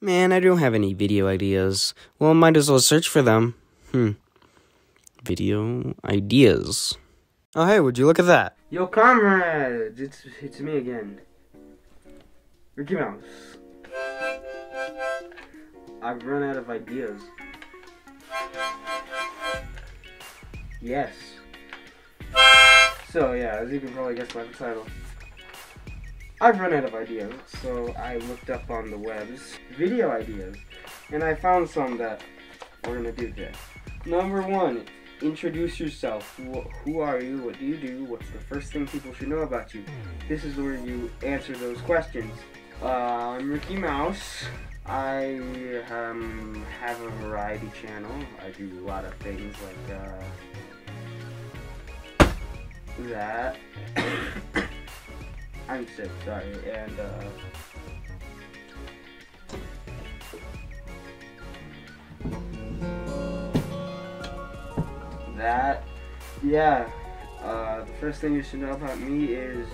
Man, I don't have any video ideas. Well, might as well search for them. Hmm. Video ideas. Oh, hey, would you look at that? Yo, comrades! It's, it's me again. Rickey Mouse. I've run out of ideas. Yes. So, yeah, as you can probably guess by the title, I've run out of ideas, so I looked up on the webs video ideas, and I found some that we're gonna do today. Number one, introduce yourself. Wh- Who are you? What do you do? What's the first thing people should know about you? This is where you answer those questions. Uh, I'm Rickey Mouse. I um, have a variety channel. I do a lot of things like uh, that. I'm sick, sorry, and uh, that. Yeah. Uh, the first thing you should know about me is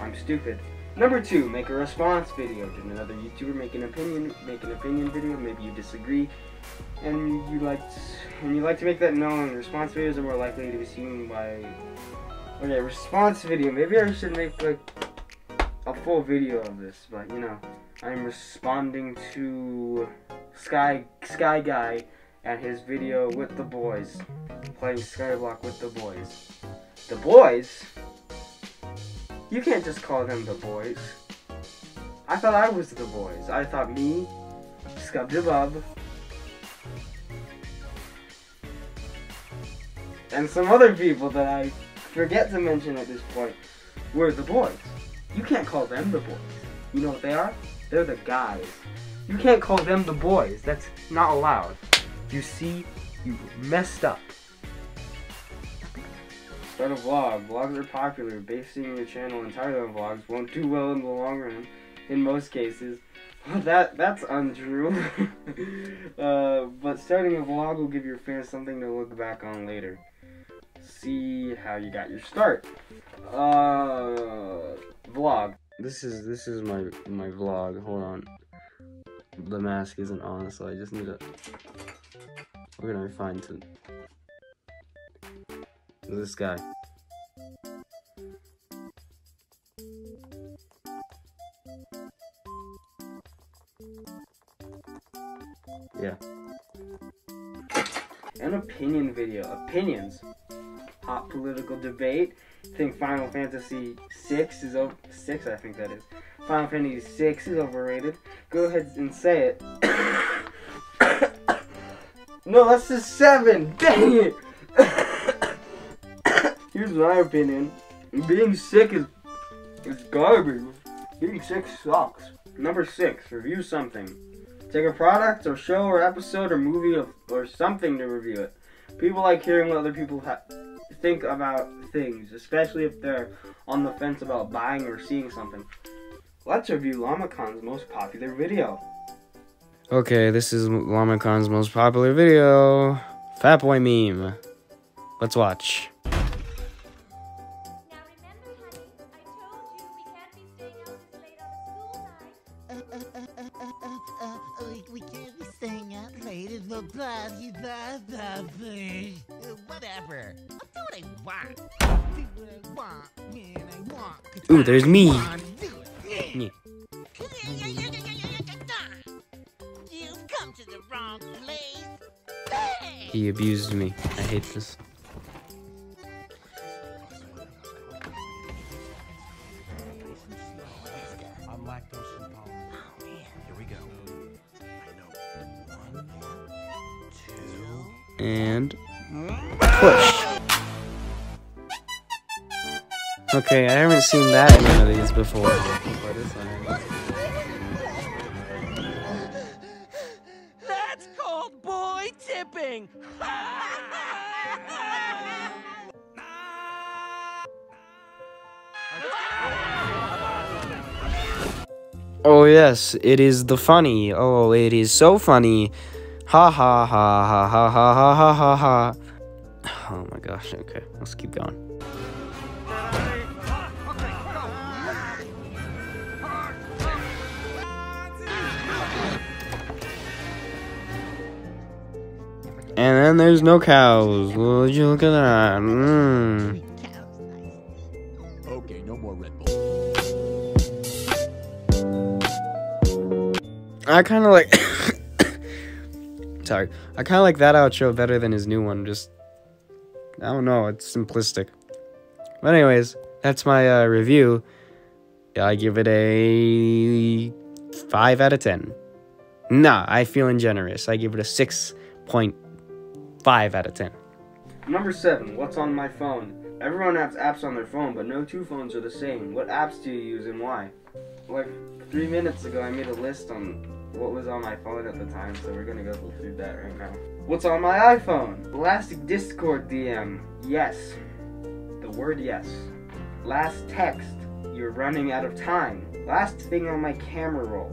I'm stupid. Number two, make a response video. Did another YouTuber make an opinion make an opinion video? Maybe you disagree, and you like and you like to make that known. Response videos are more likely to be seen by. Okay, response video. Maybe I should make like a full video of this, but you know, I'm responding to Sky Sky Guy and his video with the boys, playing Skyblock with the boys. The boys? You can't just call them the boys. I thought I was the boys. I thought me, Scubjabub, and some other people that I forget to mention at this point were the boys. You can't call them the boys. You know what they are? They're the guys. You can't call them the boys. That's not allowed. You see, you messed up. Start a vlog. Vlogs are popular. Basing your channel entirely on vlogs won't do well in the long run. In most cases. that that's untrue. uh, but starting a vlog will give your fans something to look back on later. See how you got your start. Uh, vlog. This is this is my my vlog. Hold on. The mask isn't on, so I just need to. We're gonna find some. This guy. Yeah. An opinion video. Opinions. Political debate. Think Final Fantasy six is over six. I think that is. Final Fantasy six is overrated. Go ahead and say it. no, that's the seven. Dang it. Here's my opinion. Being sick is is garbage. Being sick sucks. Number six, review something. Take a product or show or episode or movie of, or something to review it. People like hearing what other people ha- think about things, especially if they're on the fence about buying or seeing something. Let's review LlamaCon's most popular video. Okay, this is LlamaCon's most popular video. Fat Boy meme. Let's watch. Uh, uh, we, can't be staying out late party, blah, blah, blah. Uh, whatever. I'll do what I want. Do what I want, man, I want. Ooh, there's me. wanna do it. Yeah. You've come to the wrong place. Hey! He abused me. I hate this. And push. Okay, I haven't seen that in one of these before. But it's alright. That's called boy tipping. Oh yes, it is the funny. Oh, it is so funny. Ha ha ha ha ha ha ha ha ha. Oh my gosh, okay, let's keep going. And then there's no cows. Would you look at that? Mm. Okay, no more Red Bull. I kind of like. I kind of like that outro better than his new one. Just. I don't know. It's simplistic. But, anyways, that's my uh, review. I give it a 5 out of 10. Nah, I feeling generous. I give it a 6.5 out of 10. Number seven, what's on my phone? Everyone has apps on their phone, but no two phones are the same. What apps do you use and why? Like three minutes ago, I made a list on what was on my phone at the time, so we're gonna go through that right now. What's on my iPhone? Elastic Discord DM. Yes. The word yes. Last text. You're running out of time. Last thing on my camera roll.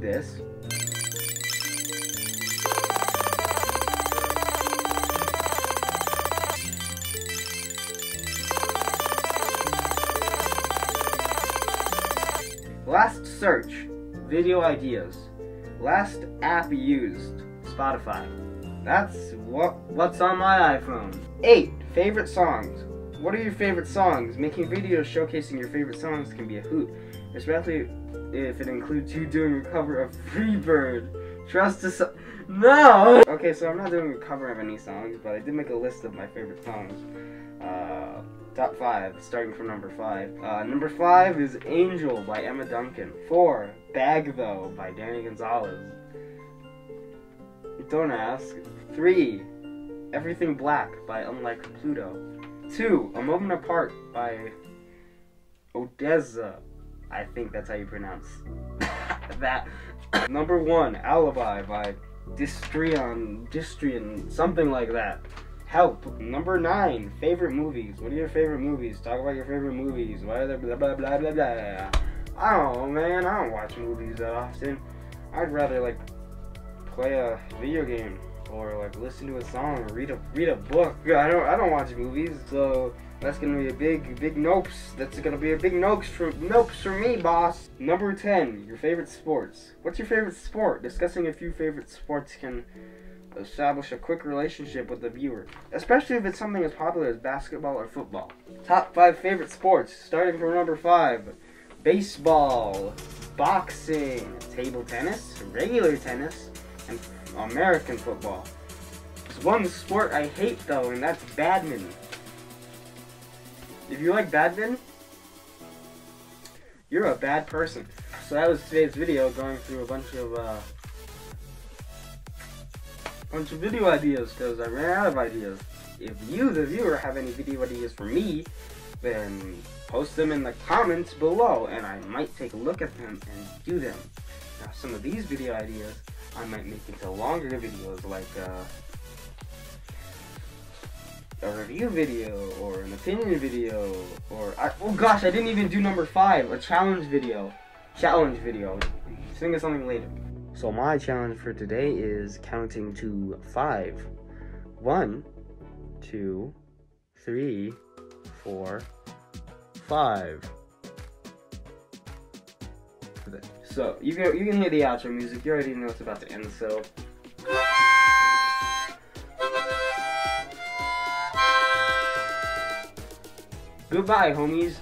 This. Last search, video ideas. Last app used, Spotify. That's what what's on my iPhone. Eight favorite songs. What are your favorite songs? Making videos showcasing your favorite songs can be a hoot, especially if it includes you doing a cover of Freebird. Trust us. No. Okay, so I'm not doing a cover of any songs, but I did make a list of my favorite songs. Uh, Top five, starting from number five. Uh, number five is Angel by Emma Duncan. Four, Bag Though by Danny Gonzalez. Don't ask. Three, Everything Black by Unlike Pluto. Two, A Moment Apart by ODESZA. I think that's how you pronounce that. Number one, Alibi by Distrion, Distrion, something like that. Help. Number nine, favorite movies. What are your favorite movies? Talk about your favorite movies. Why are they blah blah blah blah blah? I don't know, man. I don't watch movies that often. I'd rather like play a video game or like listen to a song or read a read a book. I don't I don't watch movies, so that's gonna be a big big nopes. That's gonna be a big nopes for nopes for me, boss. Number ten, your favorite sports. What's your favorite sport? Discussing a few favorite sports can establish a quick relationship with the viewer, especially if it's something as popular as basketball or football. Top five favorite sports, starting from number five baseball, boxing, table tennis, regular tennis, and American football. There's one sport I hate though, and that's badminton. If you like badminton, you're a bad person. So that was today's video, going through a bunch of uh, bunch of video ideas because I ran out of ideas. If you, the viewer, have any video ideas for me, then post them in the comments below and I might take a look at them and do them. Now, some of these video ideas I might make into longer videos like uh, a review video or an opinion video or I, oh gosh, I didn't even do number five, a challenge video. Challenge video. Think of something later. So my challenge for today is counting to five. One, two, three, four, five. So you go, you can hear the outro music. You already know it's about to end. So. Goodbye, homies.